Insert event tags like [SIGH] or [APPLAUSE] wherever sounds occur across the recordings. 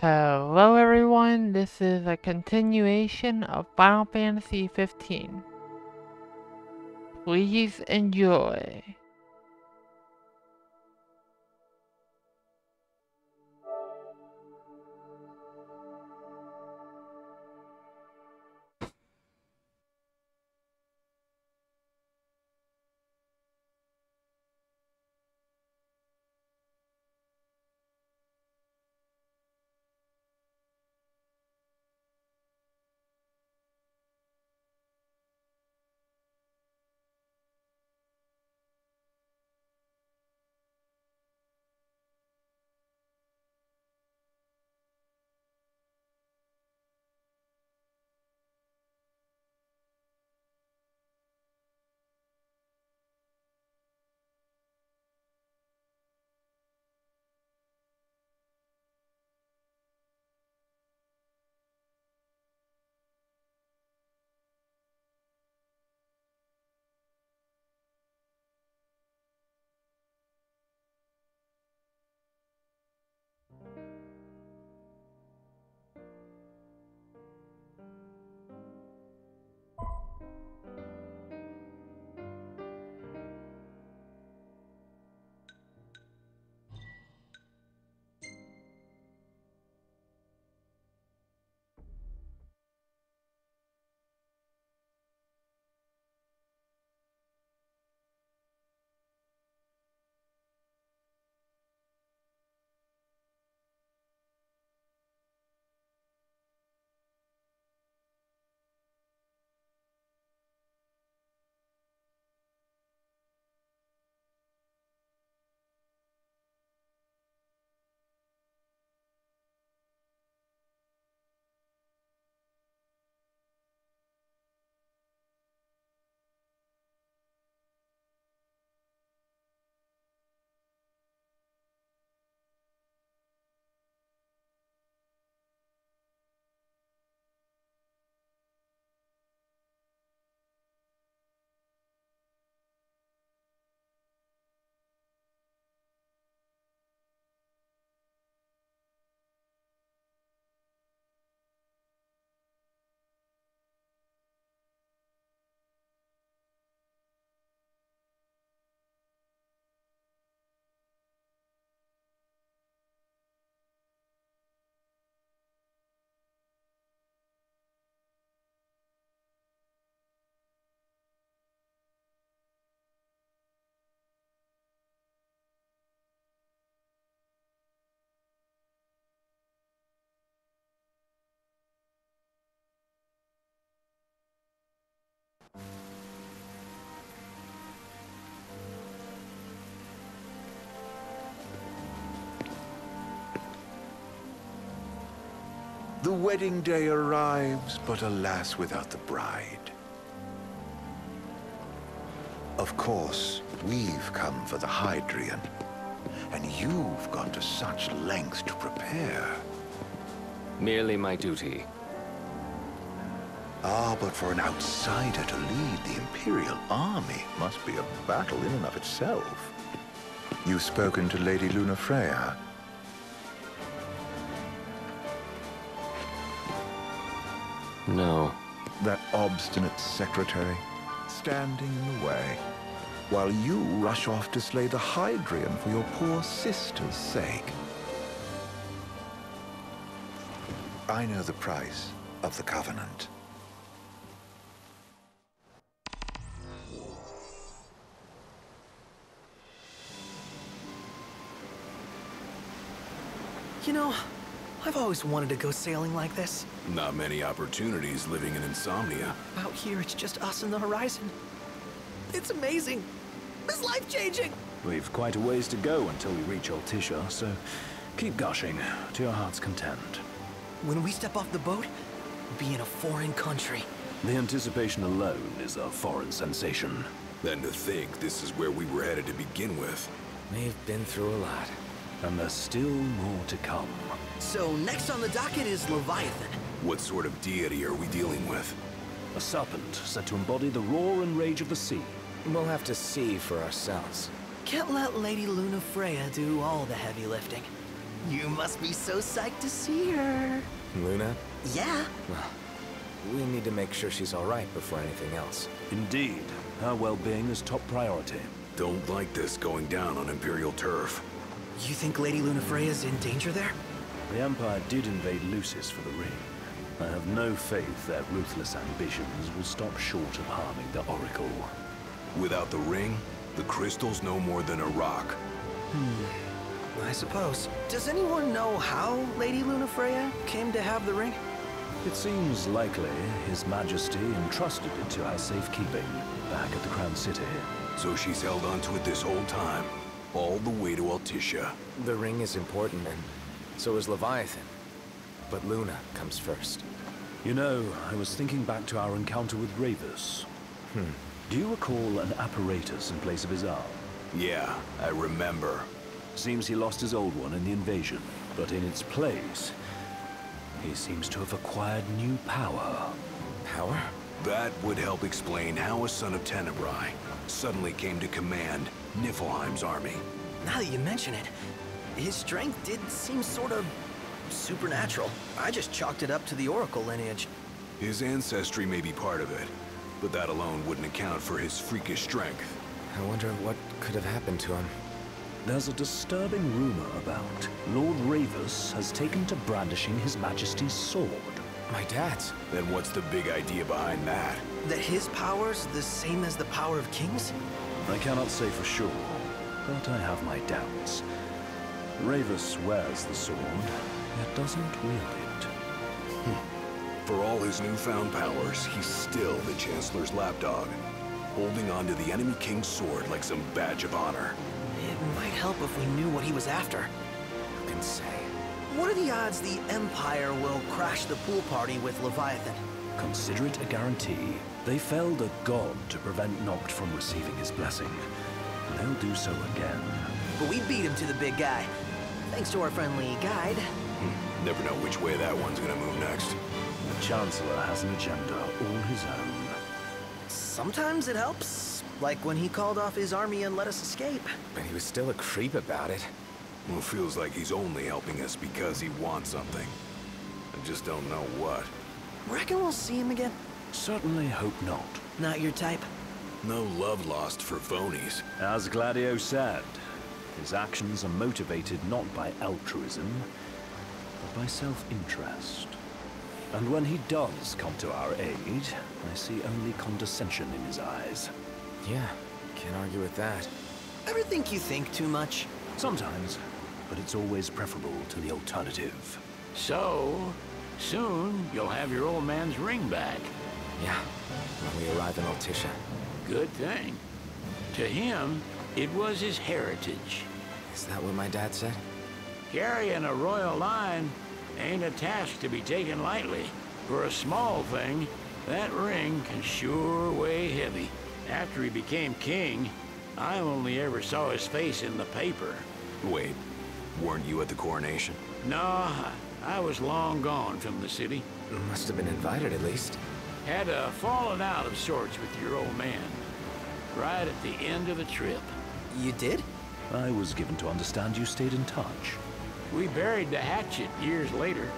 Hello everyone, this is a continuation of Final Fantasy 15. Please enjoy. The wedding day arrives, but alas, without the bride. Of course, we've come for the Hydraean. And you've gone to such lengths to prepare. Merely my duty. Ah, but for an outsider to lead the Imperial army must be a battle in and of itself. You've spoken to Lady Lunafreya. No. That obstinate secretary, standing in the way, while you rush off to slay the Hydraean for your poor sister's sake. I know the price of the Covenant. You know, I've always wanted to go sailing like this. Not many opportunities living in Insomnia. Out here, it's just us and the horizon. It's amazing. It's life-changing. We've quite a ways to go until we reach Altissia, so keep gushing to your heart's content. When we step off the boat, we'll be in a foreign country. The anticipation alone is a foreign sensation. Then to think this is where we were headed to begin with. We've been through a lot. And there's still more to come. So next on the docket is Leviathan. What sort of deity are we dealing with? A serpent said to embody the roar and rage of the sea. We'll have to see for ourselves. Can't let Lady Lunafreya do all the heavy lifting. You must be so psyched to see her. Luna? Yeah. Well, we need to make sure she's alright before anything else. Indeed, her well-being is top priority. Don't like this going down on Imperial turf. You think Lady Lunafreya's in danger there? The Empire did invade Lucis for the ring. I have no faith their ruthless ambitions will stop short of harming the Oracle. Without the ring, the crystal's no more than a rock. Hmm, I suppose. Does anyone know how Lady Lunafreya came to have the ring? It seems likely His Majesty entrusted it to our safekeeping back at the Crown City. So she's held onto it this whole time, all the way to Altissia. The ring is important, and so is Leviathan. But Luna comes first. You know, I was thinking back to our encounter with Ravus. Hmm. Do you recall an apparatus in place of his arm? Yeah, I remember. Seems he lost his old one in the invasion, but in its place, he seems to have acquired new power. Power? That would help explain how a son of Tenebrae suddenly came to command Niflheim's army. Now that you mention it, his strength did seem sort of supernatural. I just chalked it up to the Oracle lineage. His ancestry may be part of it, but that alone wouldn't account for his freakish strength. I wonder what could have happened to him. There's a disturbing rumor about Lord Ravus has taken to brandishing His Majesty's sword. My dad's. Then what's the big idea behind that? That his power's the same as the power of kings? I cannot say for sure, but I have my doubts. Ravus wears the sword, yet doesn't wield it. Hmm. For all his newfound powers, he's still the Chancellor's lapdog, holding on to the enemy king's sword like some badge of honor. It might help if we knew what he was after. Who can say? What are the odds the Empire will crash the pool party with Leviathan? Consider it a guarantee. They felled a god to prevent Noct from receiving his blessing. They'll do so again. But we beat him to the big guy. Thanks to our friendly guide. Hmm, never know which way that one's gonna move next. The Chancellor has an agenda all his own. Sometimes it helps. Like when he called off his army and let us escape. But he was still a creep about it. Well, feels like he's only helping us because he wants something. I just don't know what. Reckon we'll see him again? Certainly hope not. Not your type? No love lost for phonies. As Gladio said, his actions are motivated not by altruism, but by self-interest. And when he does come to our aid, I see only condescension in his eyes. Yeah, can't argue with that. Ever think you think too much? Sometimes, but it's always preferable to the alternative. So, soon you'll have your old man's ring back. Yeah, when we arrive in Altissia. Good thing. To him, it was his heritage. Is that what my dad said? Carrying a royal line ain't a task to be taken lightly. For a small thing, that ring can sure weigh heavy. After he became king, I only ever saw his face in the paper. Wait, weren't you at the coronation? No, I- I was long gone from the city. Must have been invited at least. Had uh, a falling out of sorts with your old man. Right at the end of the trip. You did? I was given to understand you stayed in touch. We buried the hatchet years later,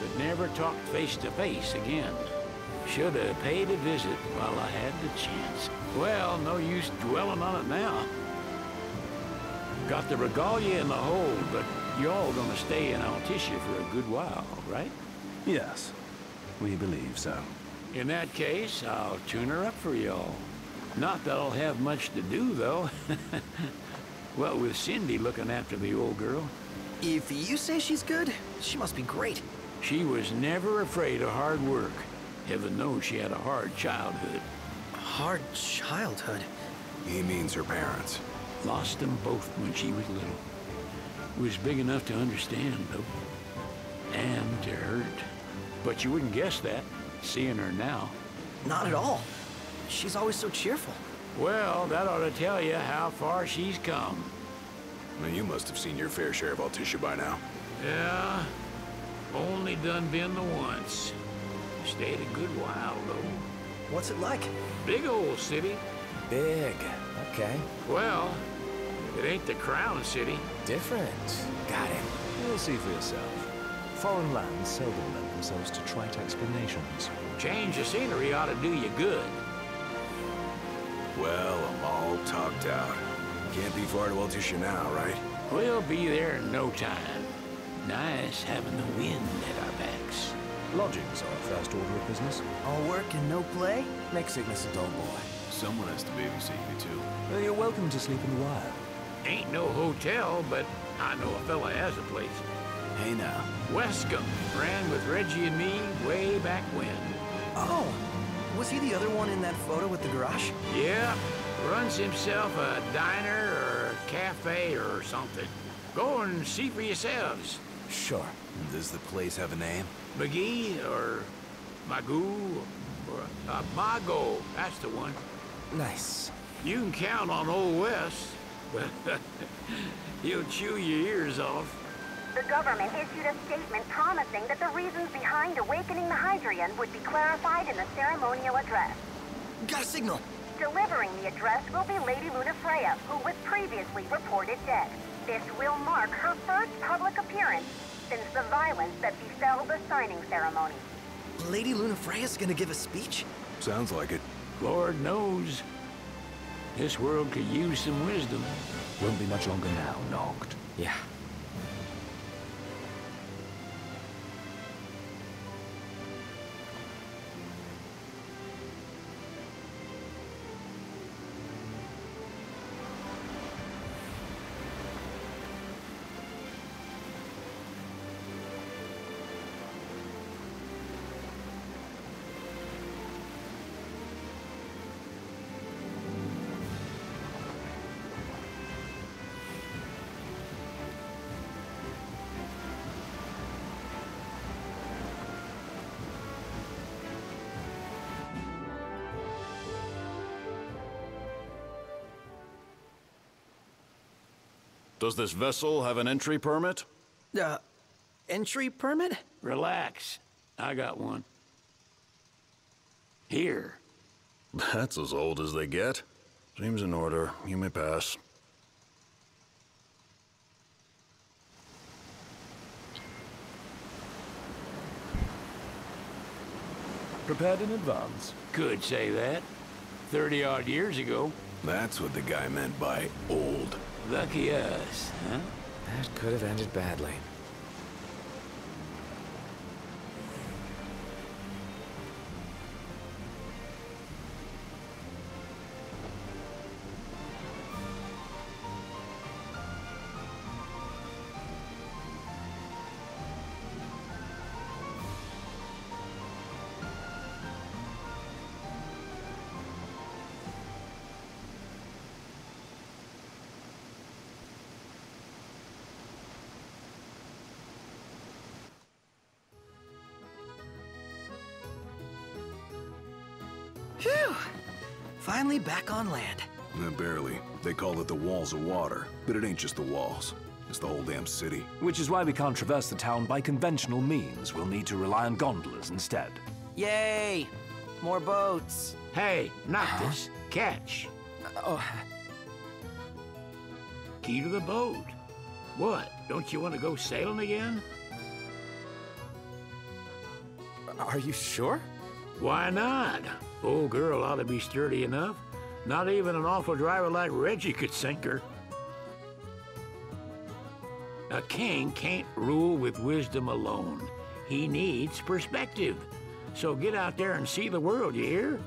but never talked face to face again. Should have paid a visit while I had the chance. Well, no use dwelling on it now. Got the regalia in the hold, but y'all gonna stay in Altissia for a good while, right? Yes, we believe so. In that case, I'll tune her up for y'all. Not that I'll have much to do, though. [LAUGHS] well, with Cindy looking after the old girl, If you say she's good, she must be great. she was never afraid of hard work. Heaven knows she had a hard childhood. Hard childhood. He means her parents. Lost them both when she was little. Was big enough to understand, though. And to hurt. But you wouldn't guess that, seeing her now. Not at all. She's always so cheerful. Well, that ought to tell you how far she's come. Now, you must have seen your fair share of Altissia by now. Yeah, only done been the once. Stayed a good while, though. What's it like? Big old city. Big. Okay. Well, it ain't the crown city. Different. Got it. You'll see for yourself. Foreign lands seldom lend themselves to trite explanations. Change of scenery ought to do you good. Well, I'm all talked out. Can't be far to Altissia now, right? We'll be there in no time. Nice having the wind at our backs. Lodgings are a first order of business. All work and no play? Makes Ignis a dull boy. Someone has to babysit you, too. Well, you're welcome to sleep in the wild. Ain't no hotel, but I know a fella has a place. Hey now. Weskham ran with Reggie and me way back when. Oh, was he the other one in that photo with the garage? Yeah, runs himself a diner or a cafe or something. Go and see for yourselves. Sure. Does the place have a name? McGee or Magoo or uh, Maagho, that's the one. Nice. You can count on Old West. [LAUGHS] He'll chew your ears off. The government issued a statement promising that the reasons behind awakening the Hydraean would be clarified in the ceremonial address. Got a signal. Delivering the address will be Lady Lunafreya, who was previously reported dead. This will mark her first public appearance since the violence that befell the signing ceremony. Lady Lunafreya's gonna give a speech? Sounds like it. Lord knows. This world could use some wisdom. Won't be much longer now, Noct. Yeah. Does this vessel have an entry permit? Uh, entry permit? Relax. I got one. Here. [LAUGHS] That's as old as they get. Seems in order. You may pass. Prepared in advance. Could say that. 30 odd years ago. That's what the guy meant by old. Lucky us, huh? That could have ended badly. Back on land. Uh, barely. They call it the Walls of Water, but it ain't just the walls. It's the whole damn city. Which is why we can't traverse the town by conventional means. We'll need to rely on gondolas instead. Yay! More boats. Hey, Noctis, catch. Oh, Key to the boat. What? Don't you want to go sailing again? are you sure? Why not? Old girl ought to be sturdy enough. Not even an awful driver like Reggie could sink her. A king can't rule with wisdom alone. He needs perspective. So get out there and see the world, you hear?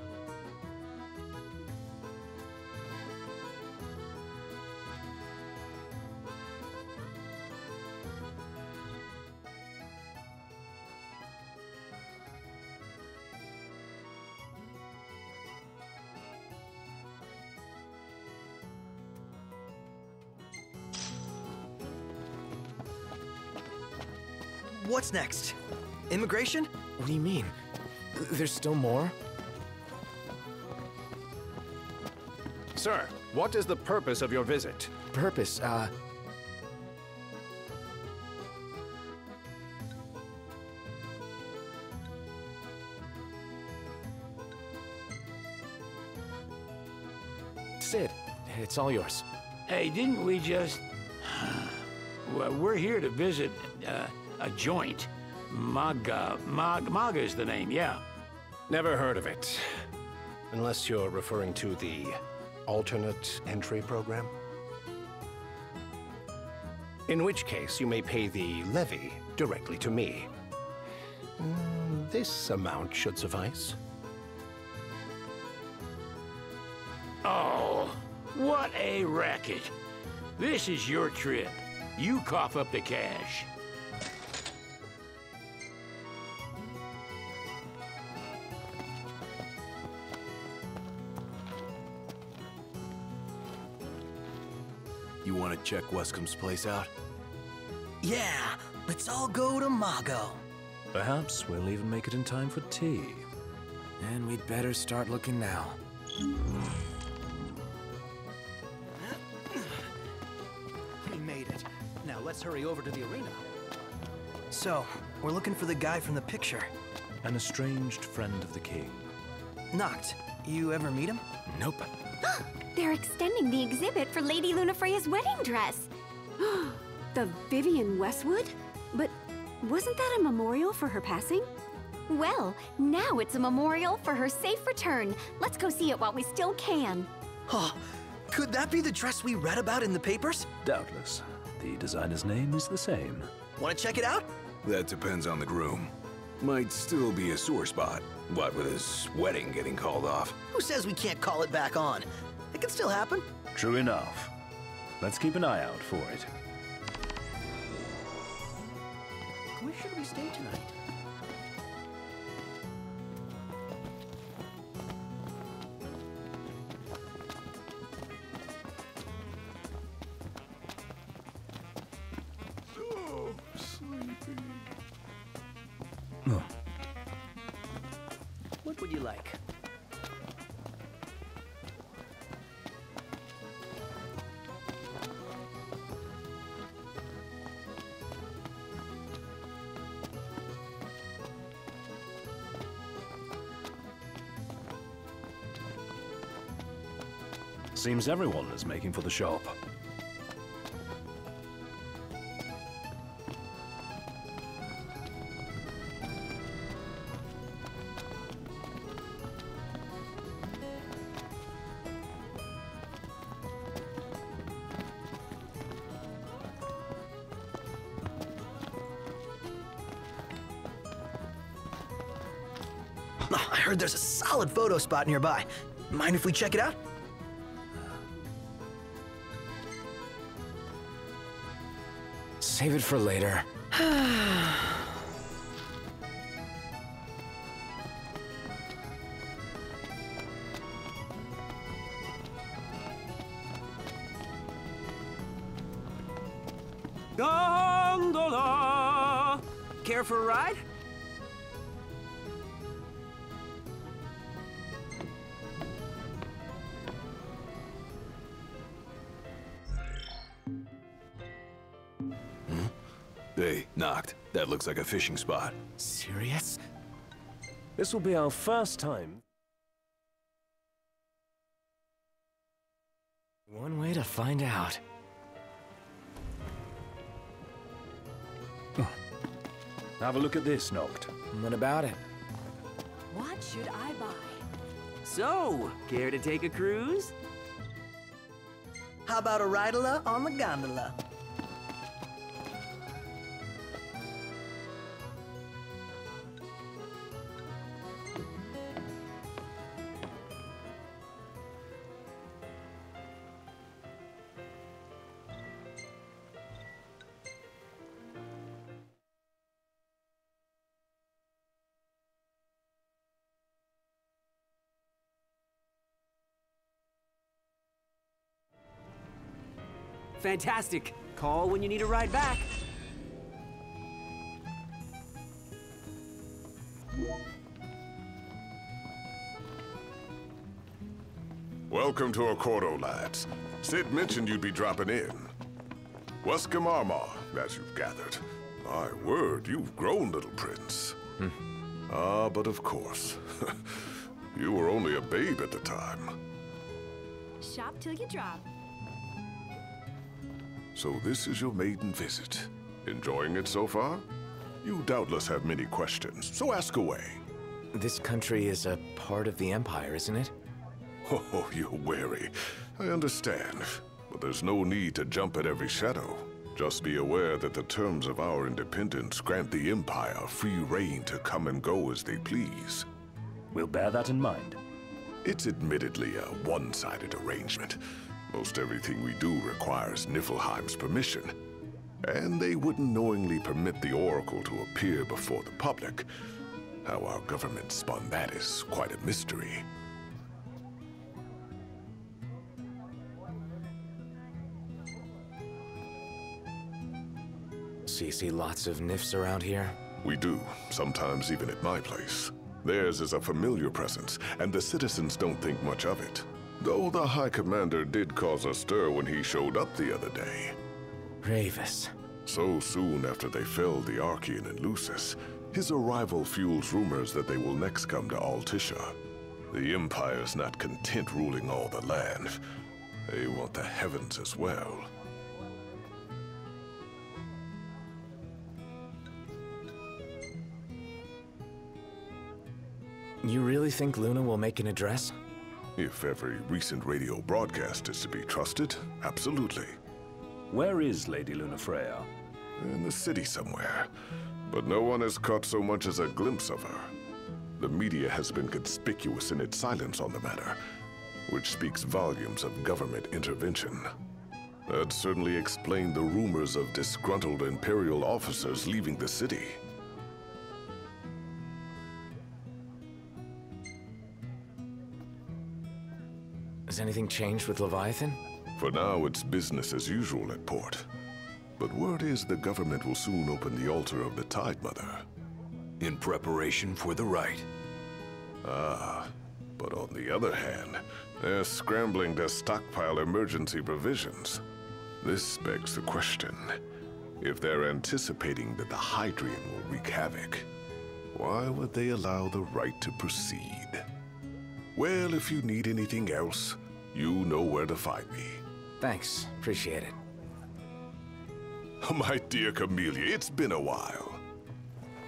Next? Immigration? What do you mean? There's still more? Sir, what is the purpose of your visit? Purpose, uh... Cid, it's all yours. Hey, didn't we just... [SIGHS] well, we're here to visit uh, a joint. Maga. Mag, Maga is the name, yeah. Never heard of it. Unless you're referring to the alternate entry program. In which case, you may pay the levy directly to me. Mm, this amount should suffice. Oh, what a racket. This is your trip. You cough up the cash. Check Weskham's place out? Yeah, let's all go to Maagho. Perhaps we'll even make it in time for tea. And we'd better start looking now. We made it. Now let's hurry over to the arena. So, we're looking for the guy from the picture. An estranged friend of the king. Noct, you ever meet him? Nope. [GASPS] [LAUGHS] They're extending the exhibit for Lady Lunafreya's wedding dress. [GASPS] the Vivienne Westwood? But wasn't that a memorial for her passing? Well, now it's a memorial for her safe return. Let's go see it while we still can. Oh, could that be the dress we read about in the papers? Doubtless. The designer's name is the same. Want to check it out? That depends on the groom. Might still be a sore spot. What with his wedding getting called off? Who says we can't call it back on? It can still happen. True enough. Let's keep an eye out for it. Where should we stay tonight? Seems everyone is making for the shop. [LAUGHS] I heard there's a solid photo spot nearby. Mind if we check it out? Save it for later. [SIGHS] [SIGHS] [SIGHS] looks like a fishing spot. Serious? This will be our first time. One way to find out. Have a look at this, Noct. What about it? What should I buy? So, care to take a cruise? How about a ridola on the gondola? Fantastic. Call when you need a ride back. Welcome to Accordo, lads. Cid mentioned you'd be dropping in. Weskham Armaugh, as you've gathered. My word, you've grown, little prince. Ah, but of course. [LAUGHS] you were only a babe at the time. Shop till you drop. So this is your maiden visit. Enjoying it so far? You doubtless have many questions, so ask away. This country is a part of the Empire, isn't it? Oh, [LAUGHS] you're wary. I understand. But there's no need to jump at every shadow. Just be aware that the terms of our independence grant the Empire free reign to come and go as they please. We'll bear that in mind. It's admittedly a one-sided arrangement. Most everything we do requires Niflheim's permission. And they wouldn't knowingly permit the Oracle to appear before the public. How our government spun that is quite a mystery. So you see lots of Nifs around here? We do, sometimes even at my place. Theirs is a familiar presence, and the citizens don't think much of it. Though the High Commander did cause a stir when he showed up the other day. Ravus. So soon after they felled the Archaean and Lucis, his arrival fuels rumors that they will next come to Altissia. The Empire's not content ruling all the land. They want the heavens as well. You really think Luna will make an address? If every recent radio broadcast is to be trusted, absolutely. Where is Lady Lunafreya? In the city somewhere. But no one has caught so much as a glimpse of her. The media has been conspicuous in its silence on the matter, which speaks volumes of government intervention. That certainly explained the rumors of disgruntled Imperial officers leaving the city. Has anything changed with Leviathan? For now, it's business as usual at port. But word is the government will soon open the altar of the Tide Mother. In preparation for the rite. Ah, but on the other hand, they're scrambling to stockpile emergency provisions. This begs the question, if they're anticipating that the Hydraean will wreak havoc, why would they allow the rite to proceed? Well, if you need anything else, you know where to find me. Thanks. Appreciate it. My dear Camellia, it's been a while.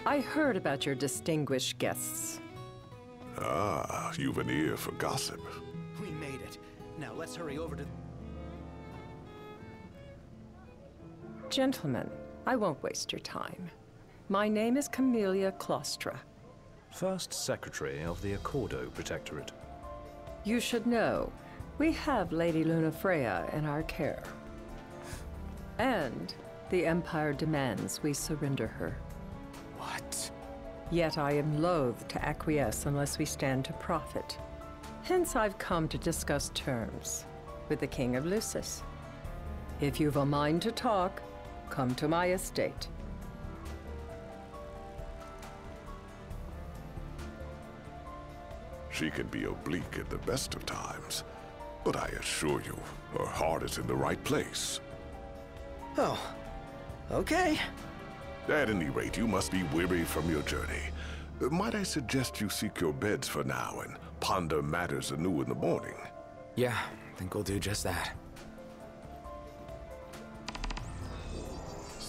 I heard about your distinguished guests. Ah, you've an ear for gossip. We made it. Now let's hurry over to... Gentlemen, I won't waste your time. My name is Camellia Claustra. First Secretary of the Accordo Protectorate. You should know, we have Lady Lunafreya in our care. And the Empire demands we surrender her. What? Yet I am loath to acquiesce unless we stand to profit. Hence I've come to discuss terms with the King of Lucis. If you've a mind to talk, come to my estate. She can be oblique at the best of times, but I assure you, her heart is in the right place. Oh, okay. At any rate, you must be weary from your journey. Might I suggest you seek your beds for now and ponder matters anew in the morning? Yeah, I think we'll do just that.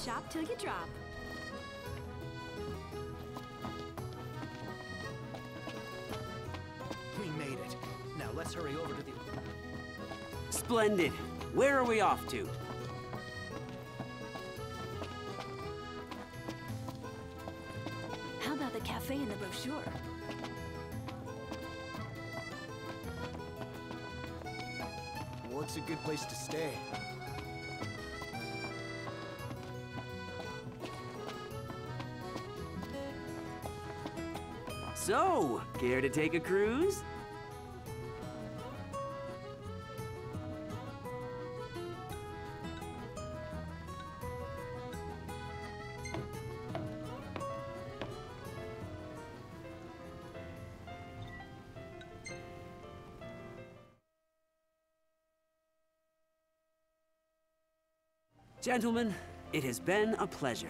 Shop till you drop. We made it. Now let's hurry over to the... Splendid. Where are we off to? How about the cafe in the brochure? What's a good place to stay? So, care to take a cruise? Gentlemen, it has been a pleasure.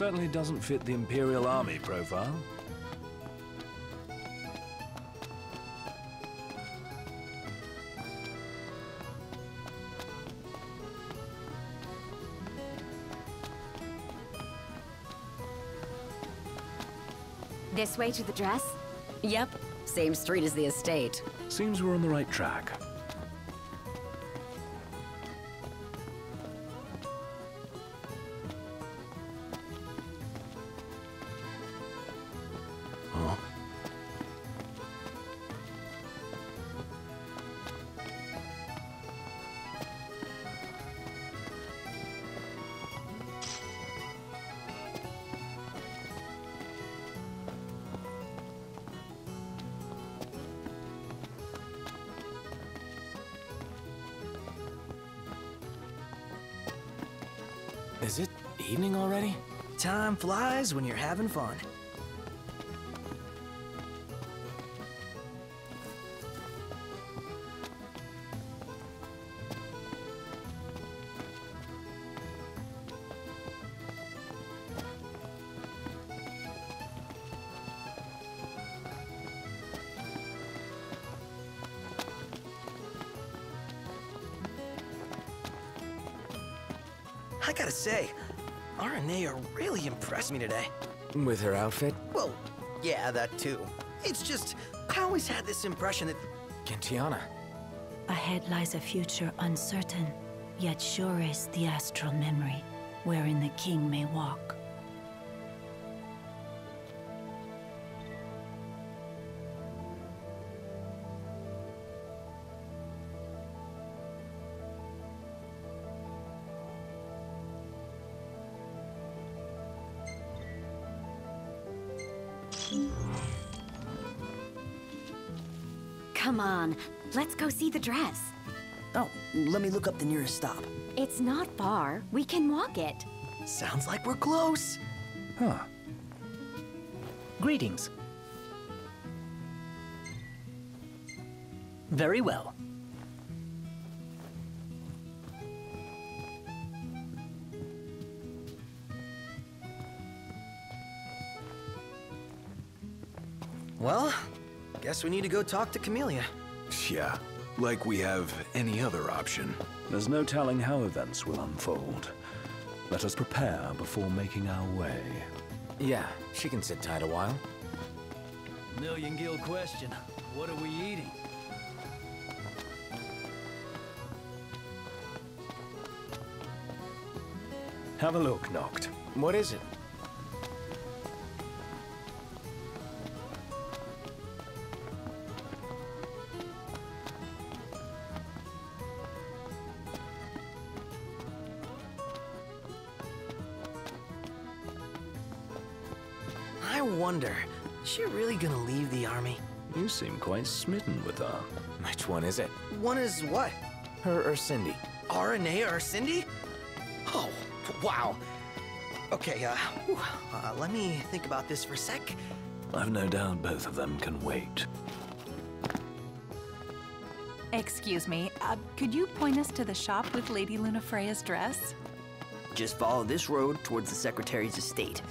Certainly doesn't fit the Imperial Army profile. This way to the dress? Yep, same street as the estate. Seems we're on the right track. Flies when you're having fun. Impressed me today. With her outfit? Well, yeah, that too. It's just, I always had this impression that. Gentiana. Ahead lies a future uncertain, yet sure is the astral memory, wherein the king may walk. See the dress. Oh, let me look up the nearest stop. It's not far. We can walk it. Sounds like we're close. Huh. Greetings. Very well. Well, guess we need to go talk to Camellia. Yeah, like we have any other option. There's no telling how events will unfold. Let us prepare before making our way. Yeah, she can sit tight a while. Million gil question. What are we eating? Have a look, Noct. What is it? Seem quite smitten with her. Which one is it? One is what? Her or Cindy? Aranea or Cindy? Oh, wow. Okay, uh, whew, uh, let me think about this for a sec. I've no doubt both of them can wait. Excuse me, uh, could you point us to the shop with Lady Lunafreya's dress? Just follow this road towards the Secretary's estate.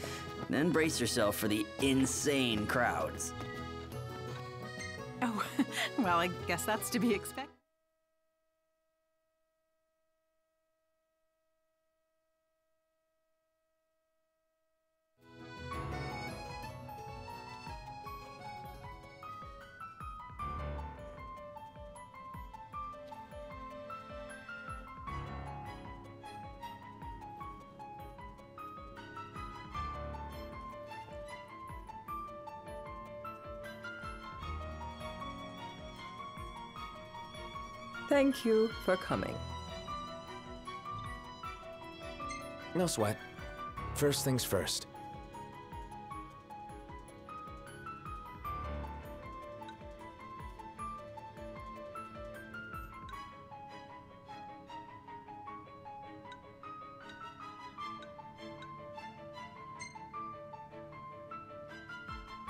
Then brace yourself for the insane crowds. Oh, [LAUGHS] well, I guess that's to be expected. Thank you for coming. No sweat. First things first.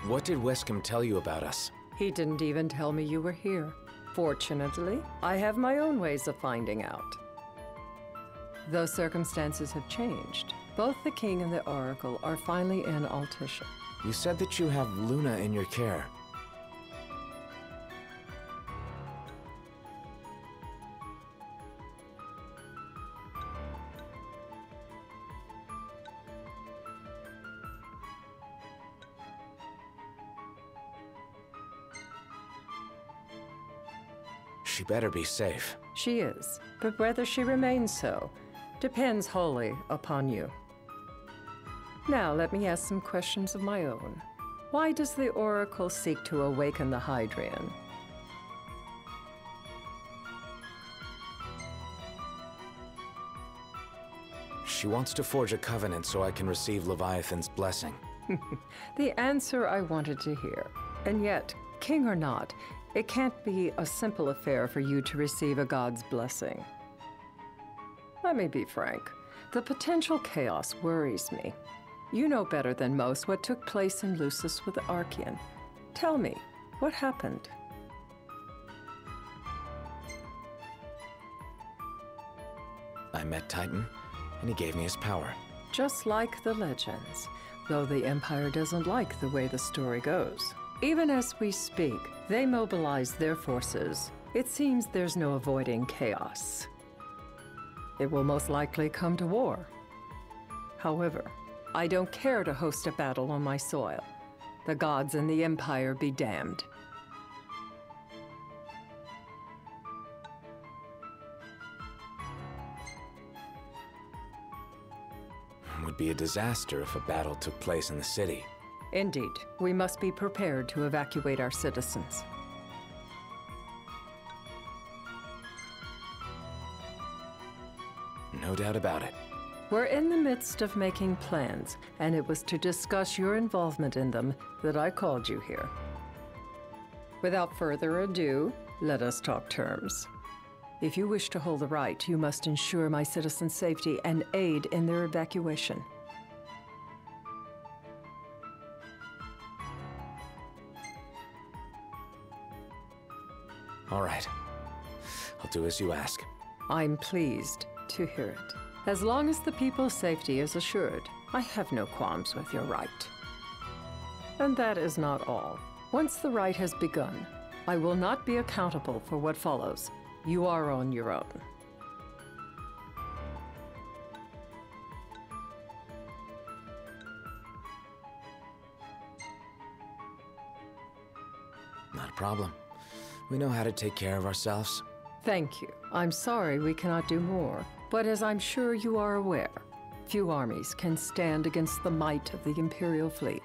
What did Weskham tell you about us? He didn't even tell me you were here. Fortunately, I have my own ways of finding out. Though circumstances have changed, both the king and the oracle are finally in Altissia. You said that you have Luna in your care. Better be safe. She is, but whether she remains so depends wholly upon you. Now, let me ask some questions of my own. Why does the Oracle seek to awaken the Hydraean? She wants to forge a covenant so I can receive Leviathan's blessing. [LAUGHS] the answer I wanted to hear. And yet, king or not, it can't be a simple affair for you to receive a god's blessing. Let me be frank. The potential chaos worries me. You know better than most what took place in Lucis with Archaean. Tell me, what happened? I met Titan, and he gave me his power. Just like the legends, though the Empire doesn't like the way the story goes. Even as we speak, they mobilize their forces. It seems there's no avoiding chaos. It will most likely come to war. However, I don't care to host a battle on my soil. The gods and the Empire be damned. Would be a disaster if a battle took place in the city. Indeed, we must be prepared to evacuate our citizens. No doubt about it. We're in the midst of making plans, and it was to discuss your involvement in them that I called you here. Without further ado, let us talk terms. If you wish to hold the rite, you must ensure my citizens' safety and aid in their evacuation. All rite. I'll do as you ask. I'm pleased to hear it. As long as the people's safety is assured, I have no qualms with your right. And that is not all. Once the rite has begun, I will not be accountable for what follows. You are on your own. Not a problem. We know how to take care of ourselves. Thank you. I'm sorry we cannot do more, but as I'm sure you are aware, few armies can stand against the might of the Imperial fleet.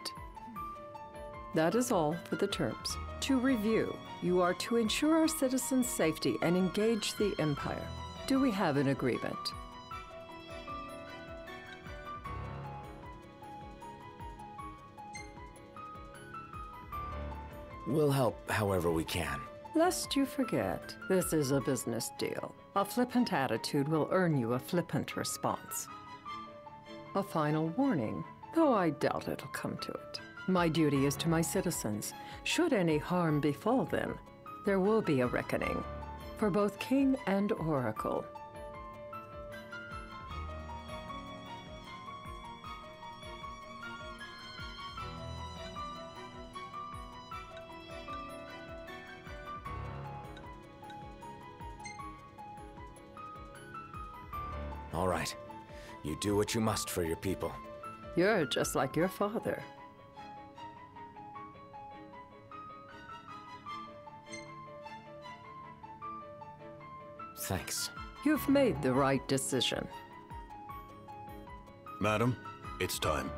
That is all for the terms. To review, you are to ensure our citizens' safety and engage the Empire. Do we have an agreement? We'll help however we can. Lest you forget, this is a business deal. A flippant attitude will earn you a flippant response. A final warning, though I doubt it'll come to it. My duty is to my citizens. Should any harm befall them, there will be a reckoning for both king and oracle. Do what you must for your people. You're just like your father. Thanks. You've made the right decision. Madam, it's time.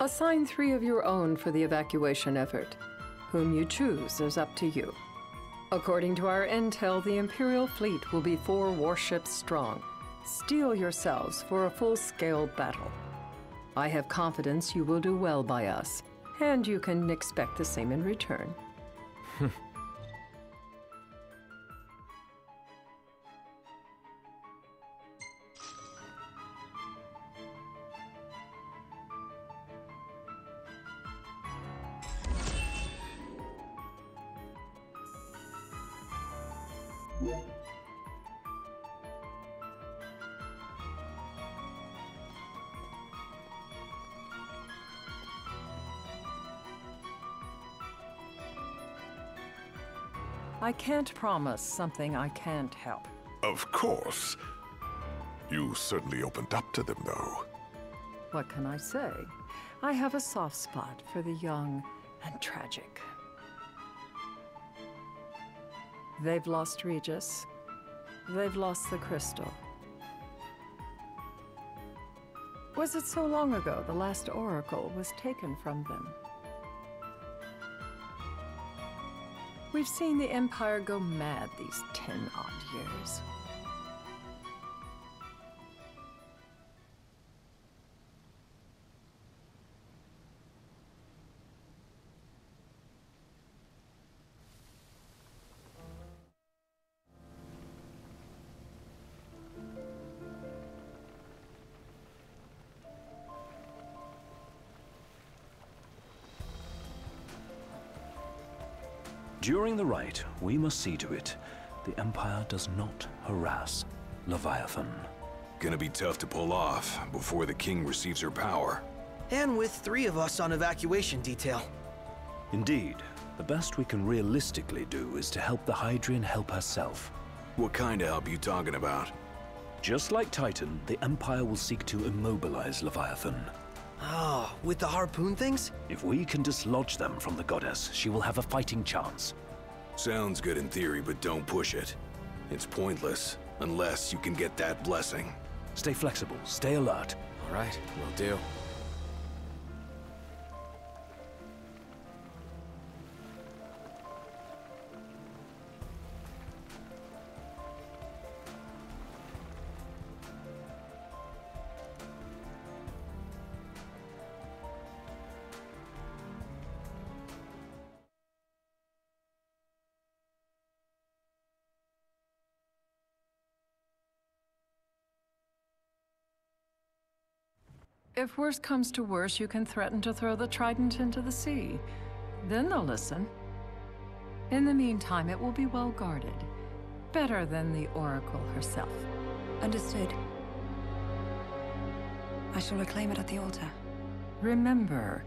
Assign three of your own for the evacuation effort. Whom you choose is up to you. According to our intel, the Imperial fleet will be four warships strong. Steel yourselves for a full-scale battle. I have confidence you will do well by us, and you can expect the same in return. [LAUGHS] I can't promise something I can't help. Of course. You certainly opened up to them, though. What can I say? I have a soft spot for the young and tragic. They've lost Regis. They've lost the crystal. Was it so long ago the last oracle was taken from them? We've seen the Empire go mad these ten odd years. During the rite, we must see to it the Empire does not harass Leviathan. Gonna be tough to pull off before the king receives her power. And with three of us on evacuation detail. Indeed, the best we can realistically do is to help the Hydraean help herself. What kind of help you talking about? Just like Titan, the Empire will seek to immobilize Leviathan. Ah, with the harpoon things? If we can dislodge them from the goddess, she will have a fighting chance. Sounds good in theory, but don't push it. It's pointless, unless you can get that blessing. Stay flexible, stay alert. All right, will do. If worse comes to worse, you can threaten to throw the trident into the sea. Then they'll listen. In the meantime, it will be well guarded. Better than the Oracle herself. Understood. I shall reclaim it at the altar. Remember,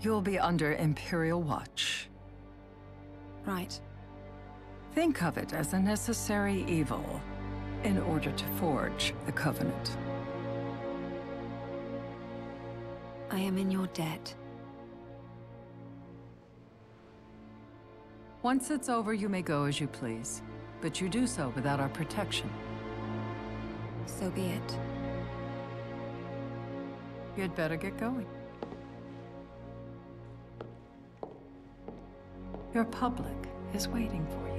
you'll be under Imperial watch. Right. Think of it as a necessary evil in order to forge the Covenant. I am in your debt. Once it's over, you may go as you please. But you do so without our protection. So be it. You'd better get going. Your public is waiting for you.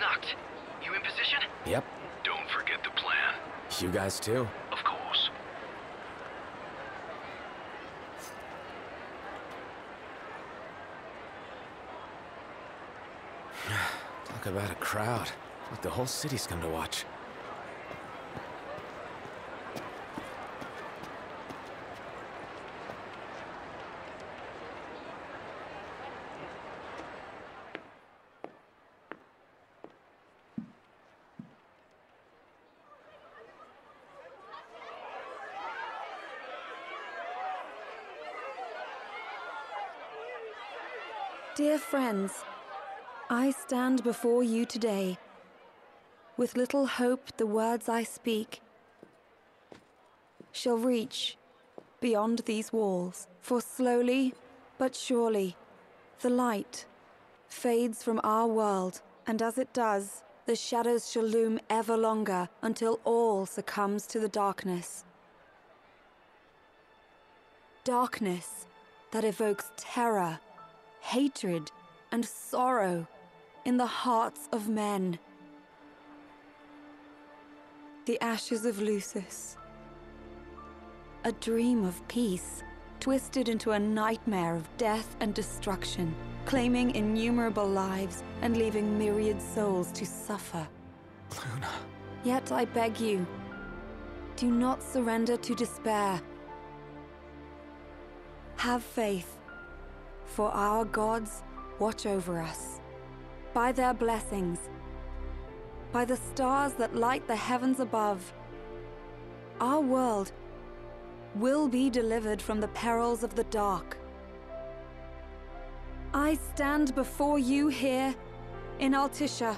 Noct, you in position? Yep. Don't forget the plan. You guys too. Of course. [SIGHS] Talk about a crowd. Like the whole city's come to watch. Dear friends, I stand before you today with little hope the words I speak shall reach beyond these walls, for slowly but surely the light fades from our world, and as it does, the shadows shall loom ever longer until all succumbs to the darkness. Darkness that evokes terror, hatred, and sorrow in the hearts of men. The ashes of Lucis. A dream of peace, twisted into a nightmare of death and destruction, claiming innumerable lives and leaving myriad souls to suffer. Luna. Yet I beg you, do not surrender to despair. Have faith, for our gods watch over us. By their blessings, by the stars that light the heavens above, our world will be delivered from the perils of the dark. I stand before you here in Altissia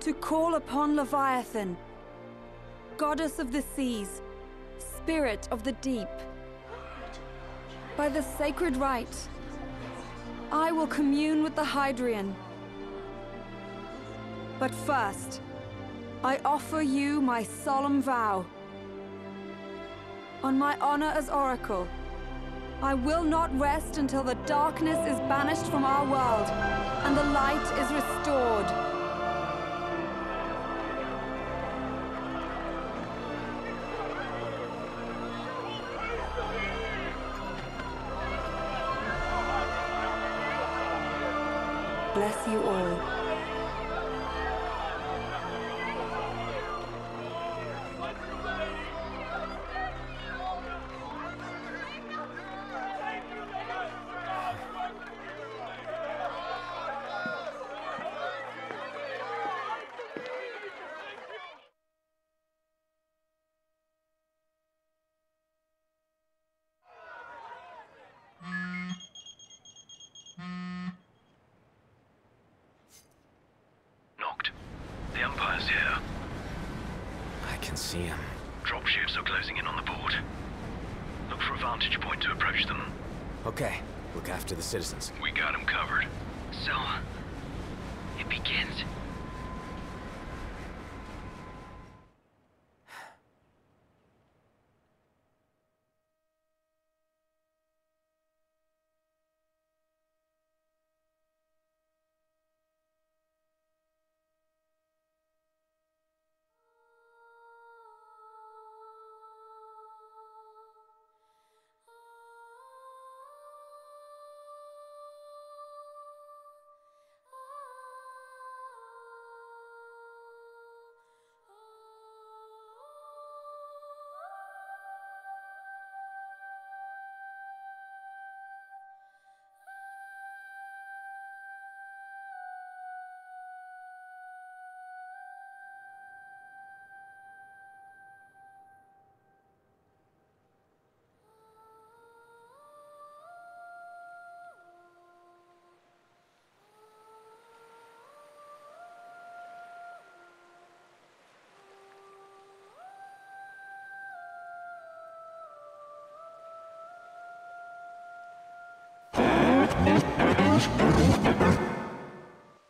to call upon Leviathan, goddess of the seas, spirit of the deep. By the sacred rite, I will commune with the Hydraean. But first, I offer you my solemn vow. On my honor as Oracle, I will not rest until the darkness is banished from our world and the light is restored.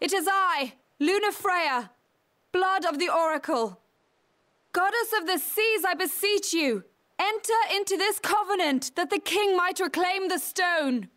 It is I, Lunafreya, blood of the Oracle. Goddess of the seas, I beseech you, enter into this covenant that the king might reclaim the stone.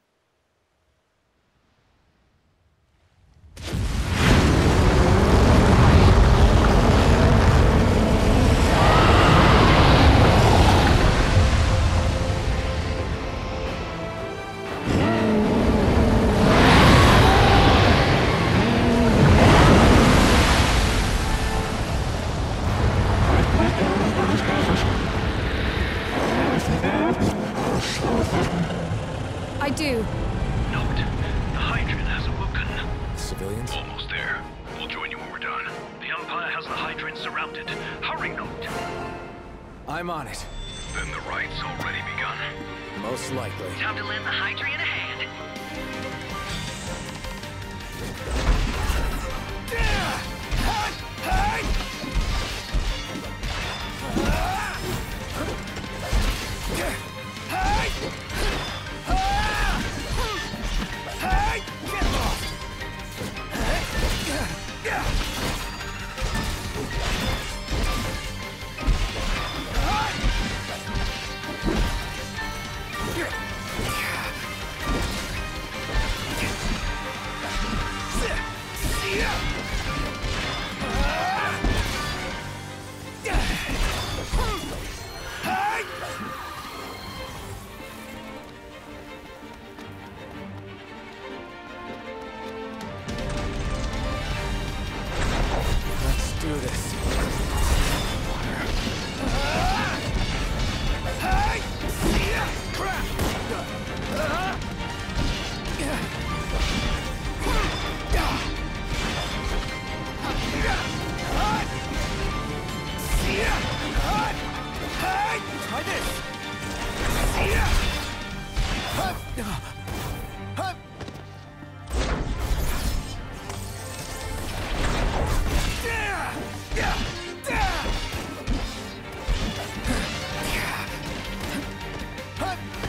You're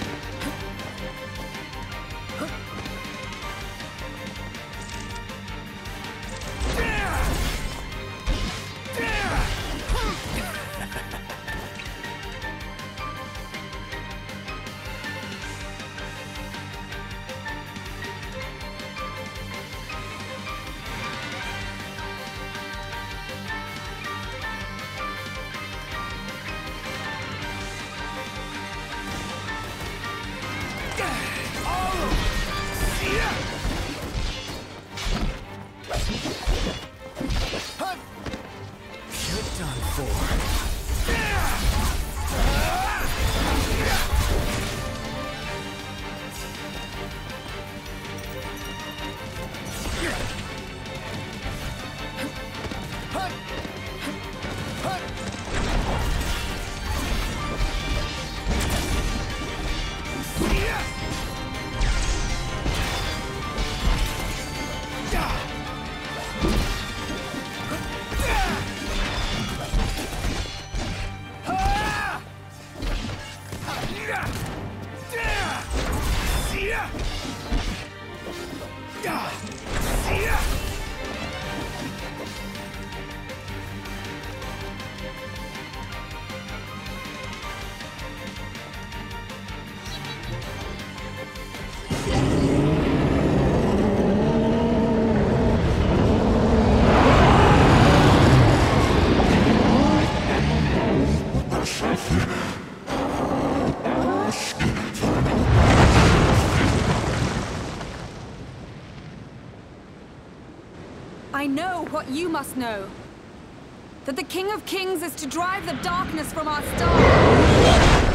you must know. That the King of Kings is to drive the darkness from our star.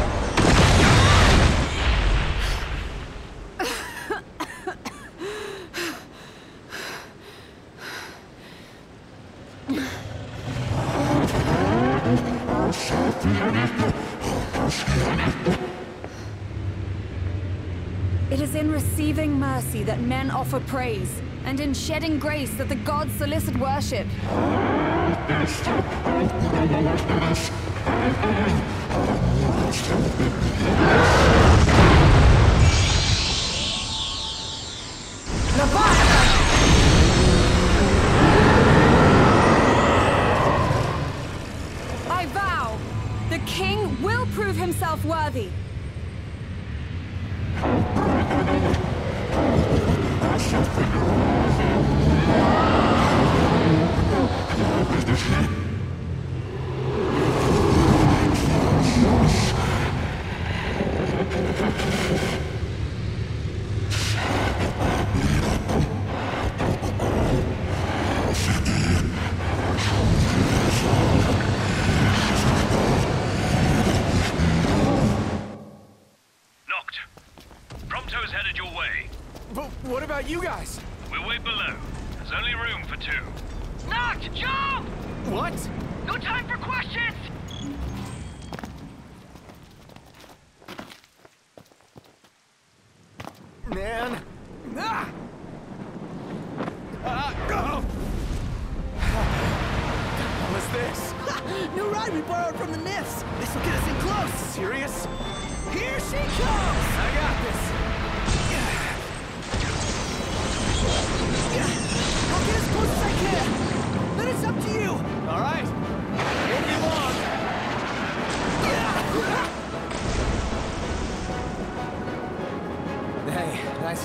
It is in receiving mercy that men offer praise, and in shedding grace that the gods solicit worship. I vow, the king will prove himself worthy.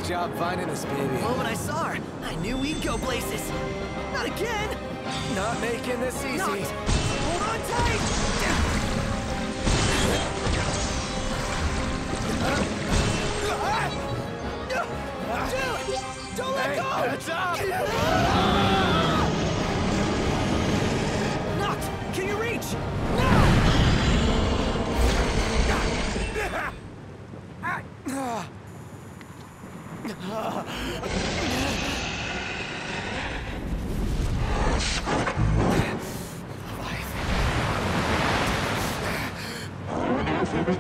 Job finding us, baby. The moment I saw her, I knew we'd go places. Not again. Not making this easy. Not. I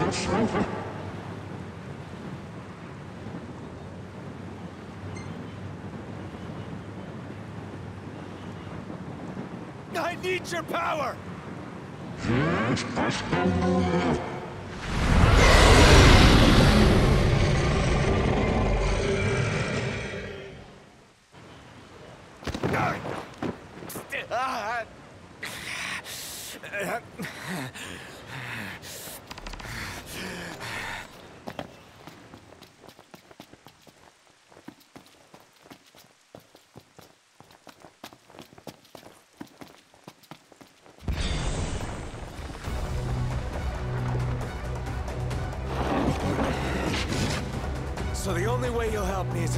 need your power! So [LAUGHS]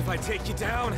I take you down?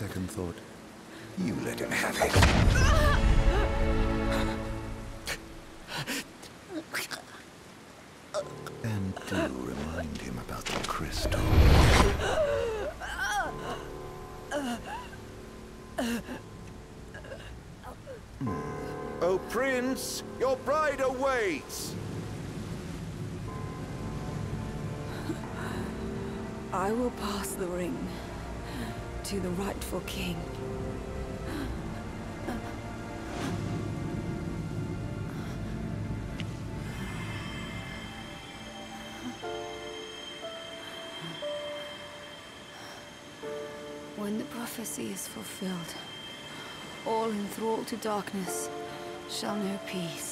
Second thought, you let him have it. And do remind him about the crystal. Hmm. Oh, Prince, your bride awaits! I will pass the ring to the rightful king. When the prophecy is fulfilled, all enthralled to darkness shall know peace.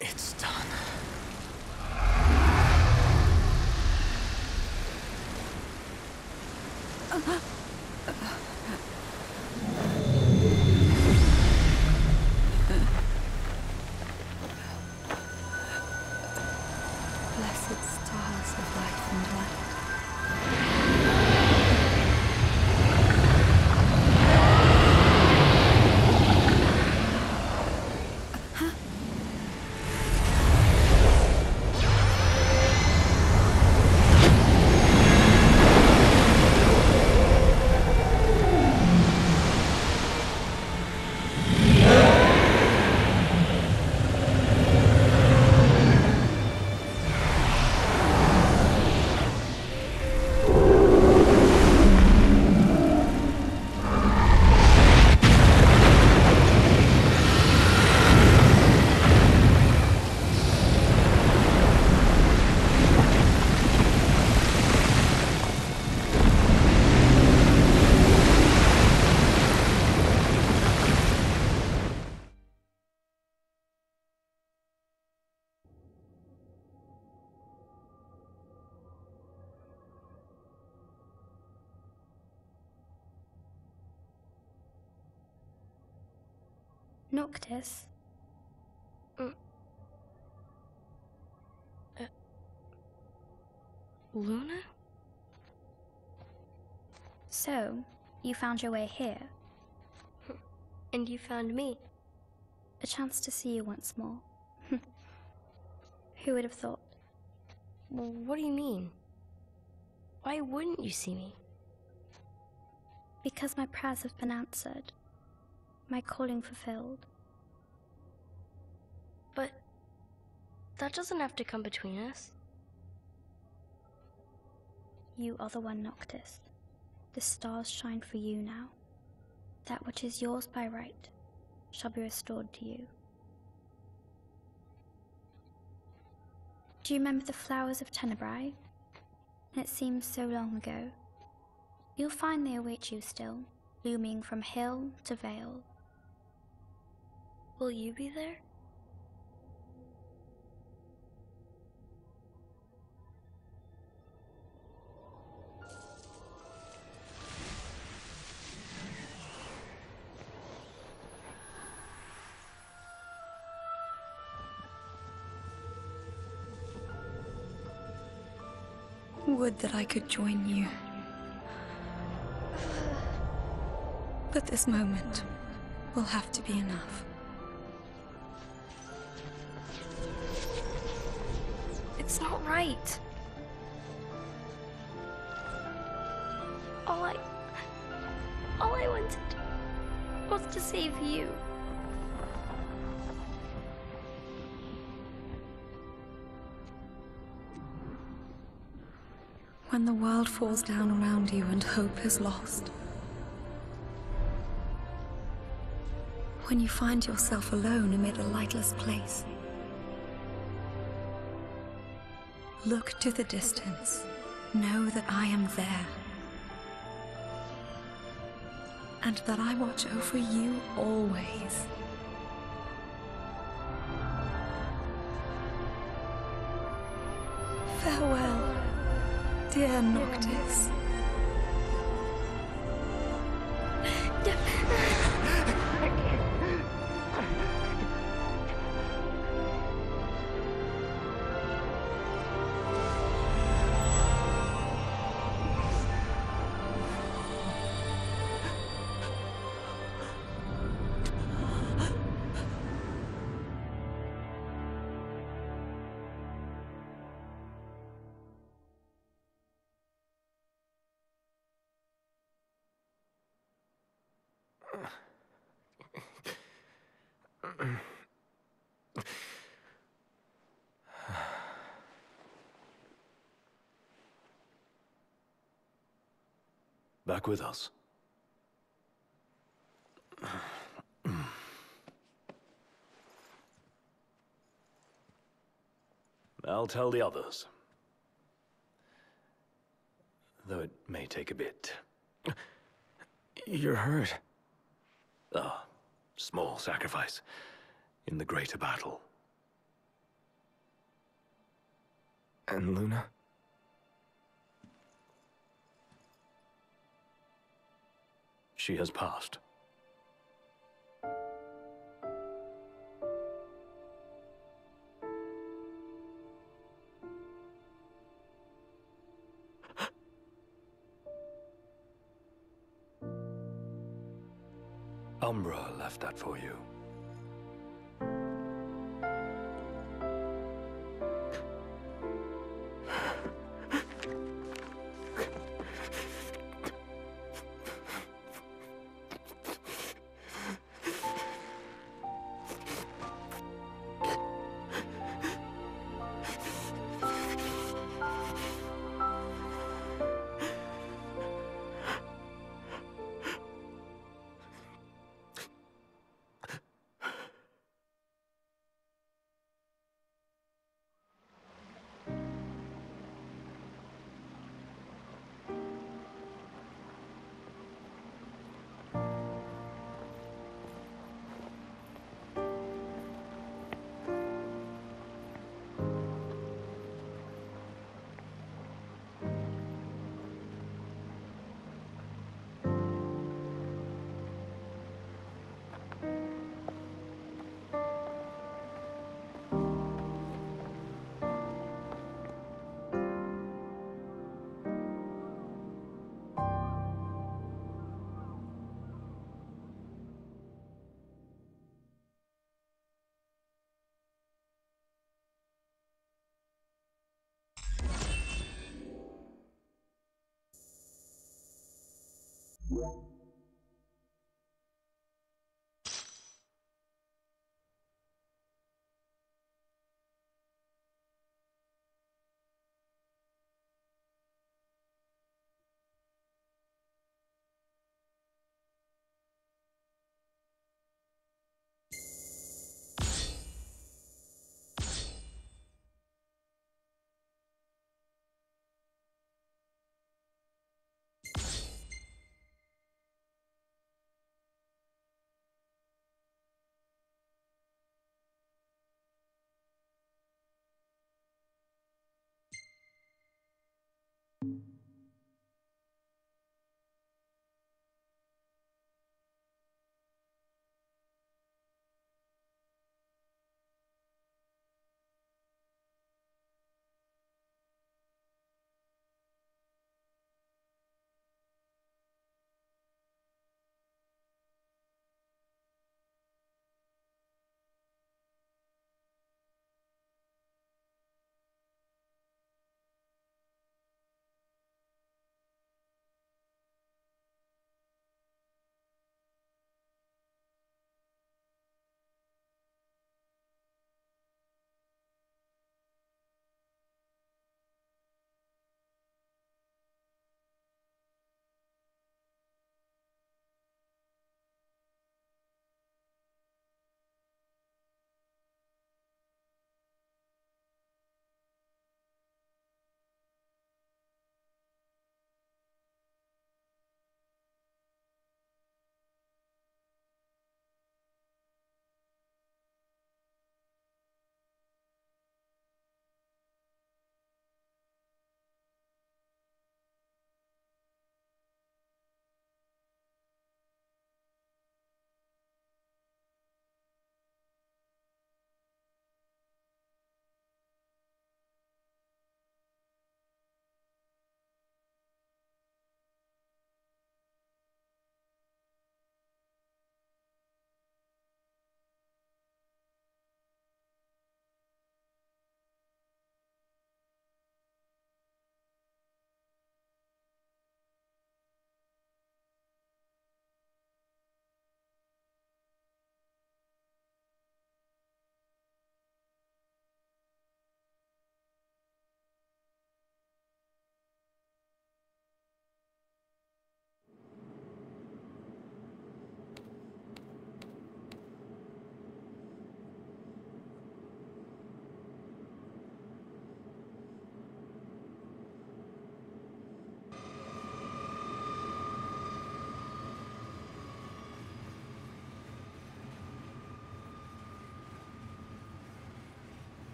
It's done. Luna? So, you found your way here. [LAUGHS] And you found me. A chance to see you once more. [LAUGHS] Who would have thought? Well, what do you mean? Why wouldn't you see me? Because my prayers have been answered. My calling fulfilled. But that doesn't have to come between us. You are the one, Noctis. The stars shine for you now. That which is yours by right shall be restored to you. Do you remember the flowers of Tenebrae? It seems so long ago. You'll find they await you still, blooming from hill to vale. Will you be there? That I could join you. But this moment will have to be enough. It's not right. All I. All I wanted was to save you. When the world falls down around you and hope is lost. When you find yourself alone amid a lightless place. Look to the distance. Know that I am there. And that I watch over you always. Noctis. Back with us. I'll tell the others. Though it may take a bit. You're hurt. Ah, small sacrifice in the greater battle. And Luna? She has passed. [GASPS] Umbra left that for you. one.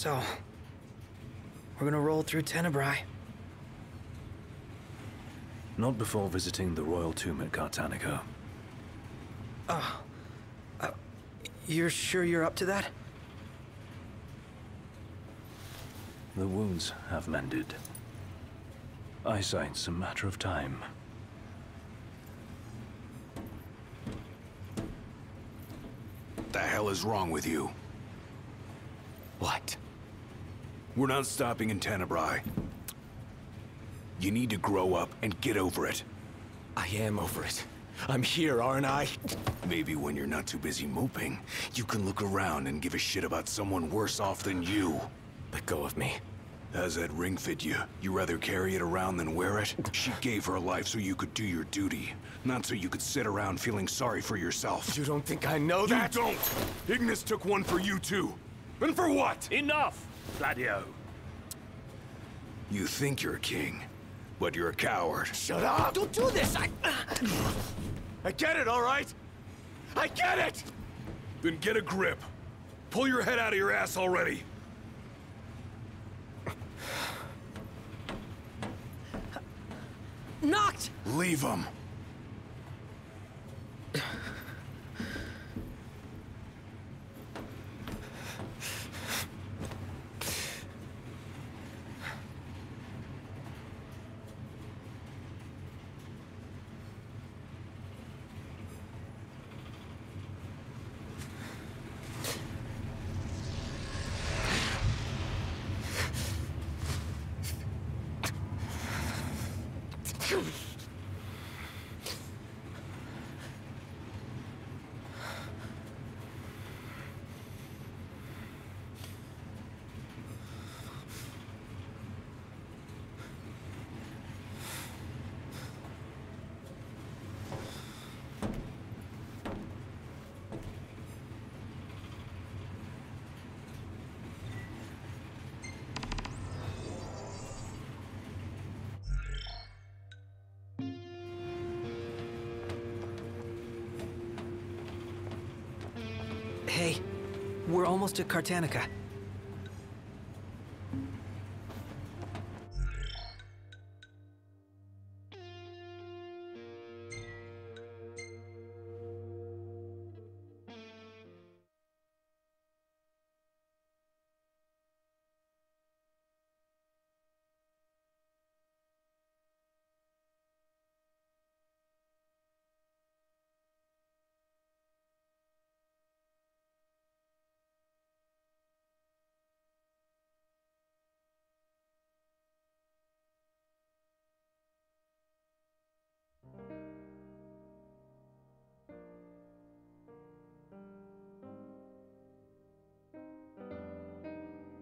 So, we're gonna roll through Tenebrae. Not before visiting the royal tomb at Cartanica. Oh. Uh, you're sure you're up to that? The wounds have mended. Eyesight's a matter of time. What The hell is wrong with you? What? We're not stopping in Tenebrae. You need to grow up and get over it. I am over it. I'm here, aren't I? Maybe when you're not too busy moping, you can look around and give a shit about someone worse off than you. Let go of me. How's that ring fit you? You rather carry it around than wear it? She gave her life so you could do your duty, not so you could sit around feeling sorry for yourself. You don't think I know that? You don't! Ignis took one for you too. And for what? Enough, Gladio. You think you're a king, but you're a coward. Shut up! Don't do this! I... I get it, all right? I get it! Then get a grip. Pull your head out of your ass already. Noct! Leave him. At Cartanica.